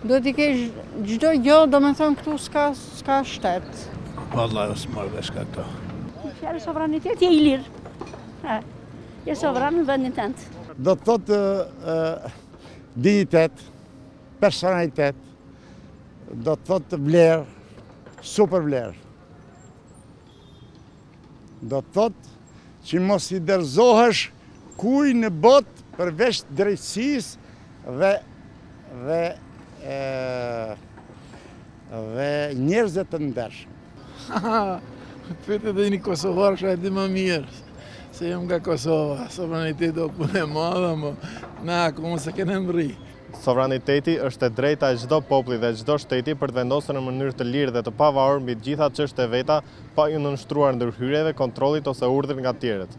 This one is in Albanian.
Duhet t'i kesh çdo gjë, domethënë këtu s'ka s'ka shtet. Vallah s'marr vesh nga këto. Fjala sovranitet je i lirë. Ha. Je sovran në vendin tënd. Do të thotë dinjitet, personalitet, do të thotë vlerë, super vlerë. do të thotë që mos i dorëzohesh kujt në botë përveç drejtësisë dhe dhe dhe njerëzve të ndershëm. Pyte dhe një Kosovar se e di më mirë, se jam nga Kosova, sovraniteti o punë e madhe, me na ka munu s'e kena mrri. Sovraniteti është e drejta e çdo populli dhe çdo shteti për të vendosur në mënyrë të lirë dhe të pavarur mbi të gjitha çështjet e veta pa iu nënshtruar ndërhyrjeve, kontrollit ose urdhrit nga të tjerët.